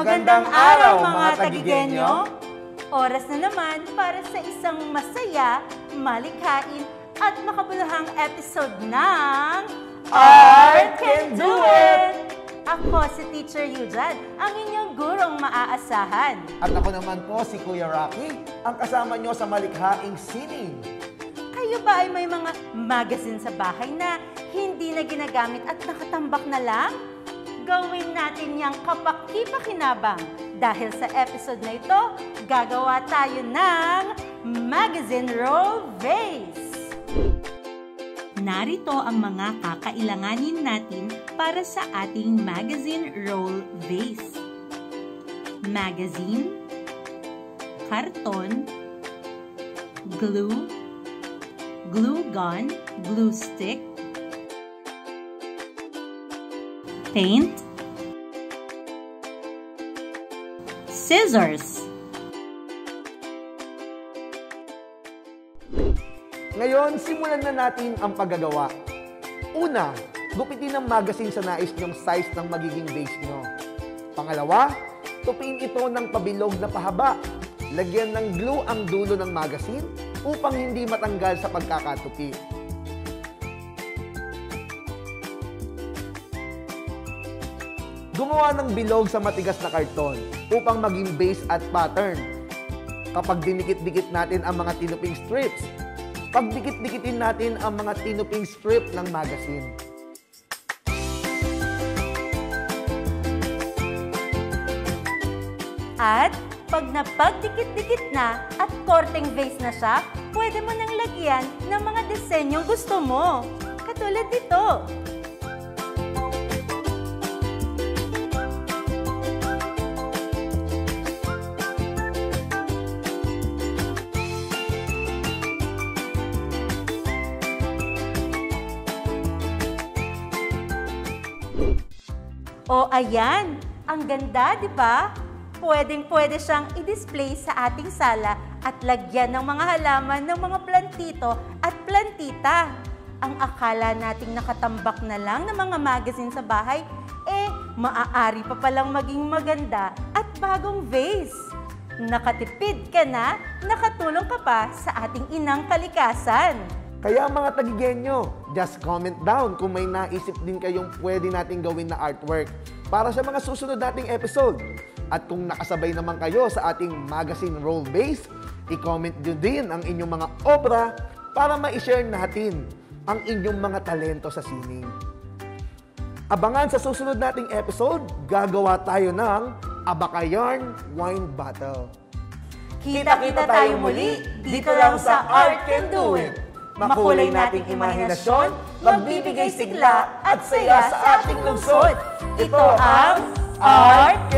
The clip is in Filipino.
Magandang araw mga tagigenyo! Oras na naman para sa isang masaya, malikhain at makabuluhang episode ng Art Can Do It! Ako si Teacher Yujan, ang inyong gurong maaasahan. At ako naman po si Kuya Rocky, ang kasama nyo sa malikhaing sining. Kayo ba ay may mga magazine sa bahay na hindi na ginagamit at nakatambak na lang? Gawin natin yang kapaki-pakinabang dahil sa episode na ito, gagawa tayo ng Magazine Roll Vase. Narito ang mga kakailanganin natin para sa ating Magazine Roll Vase. Magazine, karton, glue, glue gun, glue stick, paint, scissors, Ngayon, simulan na natin ang paggagawa. Una, gupitin ang magazine sa nais nyong size ng magiging base nyo. Pangalawa, tupiin ito ng pabilog na pahaba. Lagyan ng glue ang dulo ng magazine upang hindi matanggal sa pagkakatupi. Gumawa ng bilog sa matigas na karton upang maging base at pattern. Kapag dinikit-dikit natin ang mga tinuping strips, pagdikit-dikitin natin ang mga tinuping strip ng magazine. At pag napagdikit-dikit na at korteng vase na siya, pwede mo nang lagyan ng mga disenyong gusto mo. Katulad dito. O ayan, ang ganda, di ba? Pwedeng-pwede siyang i-display sa ating sala at lagyan ng mga halaman ng mga plantito at plantita. Ang akala nating nakatambak na lang ng mga magazine sa bahay, eh, maaari pa palang maging maganda at bagong vase. Nakatipid ka na, nakatulong ka pa sa ating inang kalikasan. Kaya mga tagigenyo, just comment down kung may naisip din kayong pwede nating gawin na artwork para sa mga susunod nating episode. At kung nakasabay naman kayo sa ating magazine roll base, i-comment nyo din ang inyong mga obra para ma-share natin ang inyong mga talento sa sining. Abangan sa susunod nating episode, gagawa tayo ng Abaka Yarn Wine Battle. Kita-kita tayo muli dito lang sa Art Can Do It. Makulay nating imahinasyon, magbibigay sigla at saya sa ating lungsod. Ito ang Art